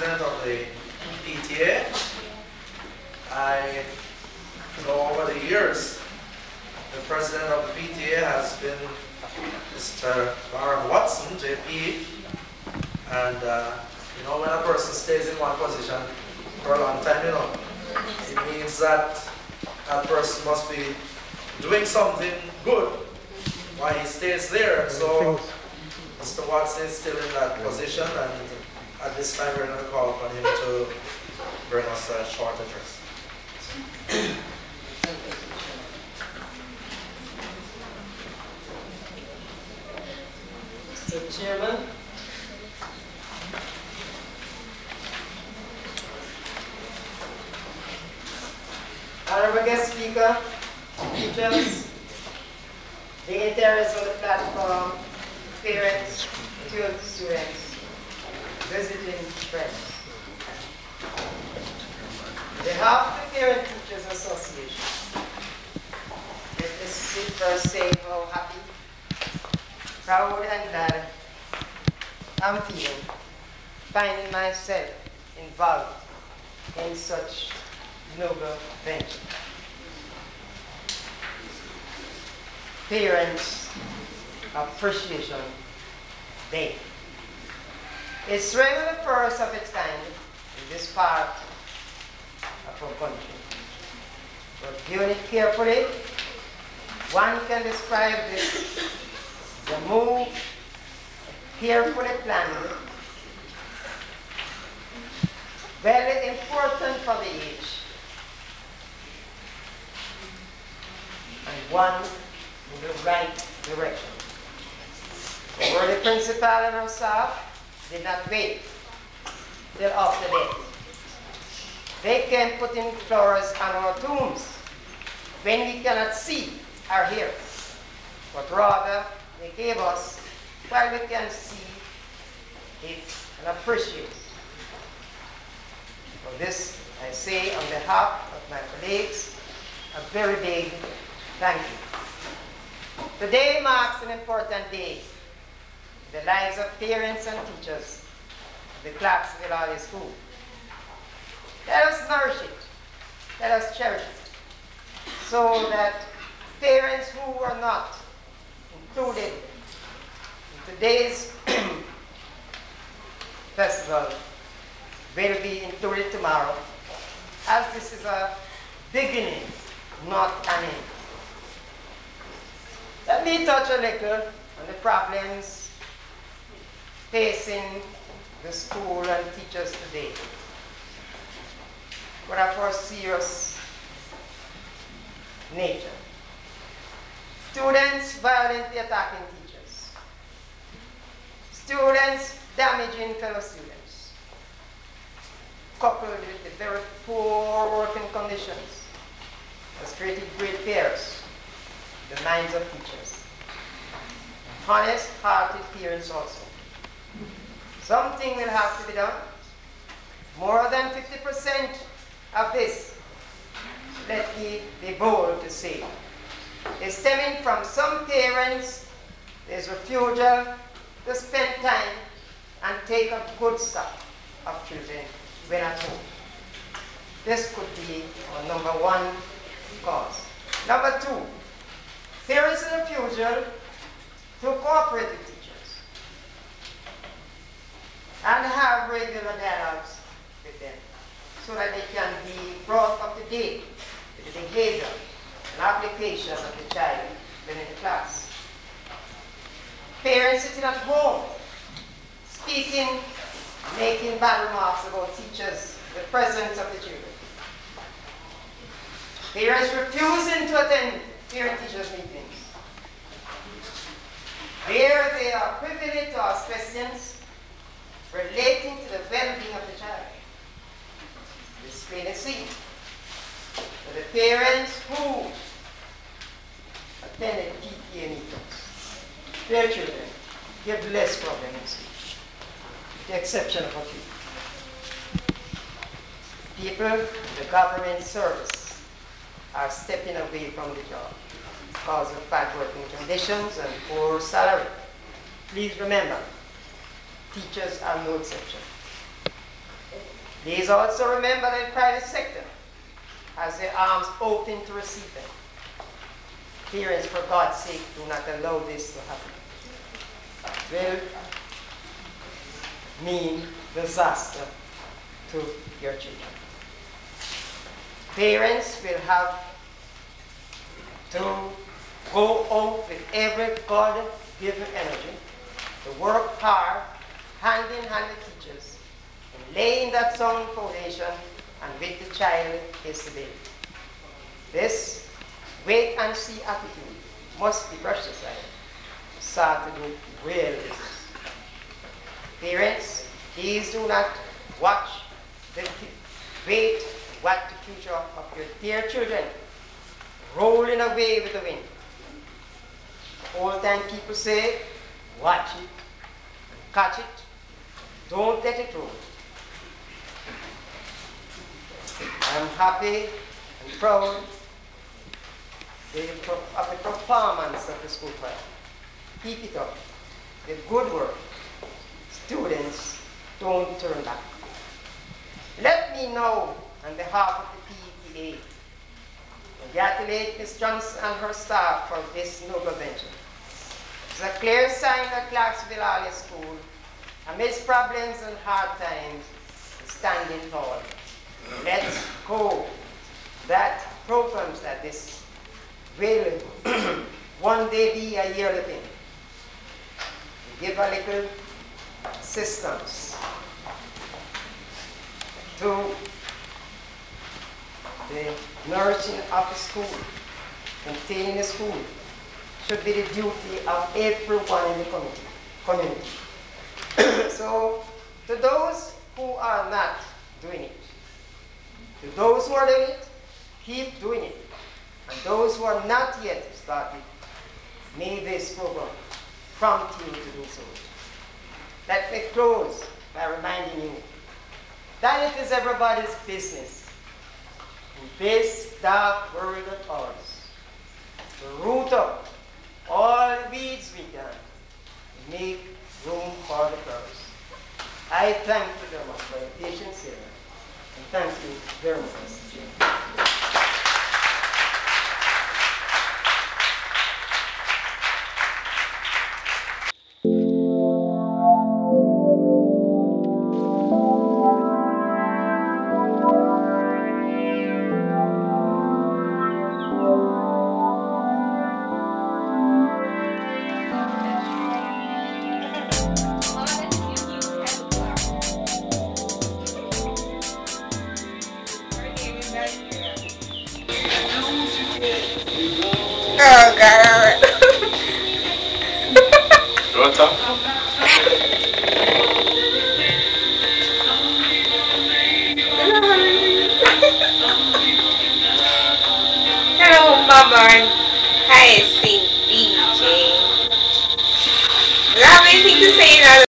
president of the PTA. I know over the years, the president of the PTA has been Mr. Baron Watson, JP. And, uh, you know, when a person stays in one position for a long time, you know, it means that that person must be doing something good while he stays there. So, Mr. Watson is still in that position, and at this time, we're going to call upon him to bring us a short address. Mr. Chairman, Honorable guest speaker, teachers, dignitaries on the platform, parents, students, visiting friends. Behalf of the Parent Teachers Association, let me first say how happy, proud and glad I'm feeling, finding myself involved in such noble venture. Parents Appreciation Day. It's really the first of its kind in this part of our country. But viewing it carefully, one can describe this a move carefully planned, very important for the age, and one in the right direction. The worthy principal and her staff did not wait till after death. They can put in flowers on our tombs when we cannot see or hear, but rather they gave us while we can see it and appreciate. For this, I say on behalf of my colleagues, a very big thank you. Today marks an important day the lives of parents and teachers the Clarksonville Early School. Let us nourish it. Let us cherish it. So that parents who were not included in today's festival will be included tomorrow, as this is a beginning, not an end. Let me touch a little on the problems facing the school and teachers today. But a serious nature. Students violently attacking teachers. Students damaging fellow students. Coupled with the very poor working conditions has created great fears the minds of teachers. Honest-hearted parents also. Something will have to be done. More than 50% of this, let me be bold to say, is stemming from some parents, there's refusal to spend time and take a good stock of children when at home. This could be our number one cause. Number two, there is parents' refusal to cooperate and have regular dialogues with them so that they can be brought up to date with the behavior and application of the child within the class. Parents sitting at home, speaking, making bad remarks about teachers the presence of the children. Parents refusing to attend parent-teachers meetings. There they are privy to ask questions relating to the well-being of the child. This plain and see. For the parents who attended PTA meetings, their children give less problems, the exception of a few. People in the government service are stepping away from the job because of bad working conditions and poor salary. Please remember, teachers are no exception. Please also remember that the private sector has their arms open to receive them. Parents, for God's sake, do not allow this to happen. Will mean disaster to your children. Parents will have to go out with every God-given energy to work hard, hand in hand with teachers, in laying that sound foundation and with the child baby. This wait and see attitude must be brushed aside. Start to do real business. Parents, please do not watch the wait what the future of your dear children rolling away with the wind. Old time people say, watch it, catch it, don't let it roll. I'm happy and proud of the performance of the school choir. Keep it up. The good work. Students, don't turn back. Let me know on behalf of the PTA congratulate Ms. Johnson and her staff for this noble venture. It's a clear sign that Clarksonville High School, amidst problems and hard times, standing tall. Let's hope that programs like this will one day be a yearly thing. Give a little assistance to the nursing of the school, maintaining the school, should be the duty of everyone in the community. community. so, to those who are not doing it, to those who are doing it, keep doing it. And those who are not yet started, may this program prompt you to do so. Let me close by reminding you that it is everybody's business in this dark world of ours to root up all the weeds we can make room for the flowers. I thank you very much for your patience here, and thank you very much, Oh god. What's up? Hello, Mama. Hi, St. BJ. Do you have anything to say now?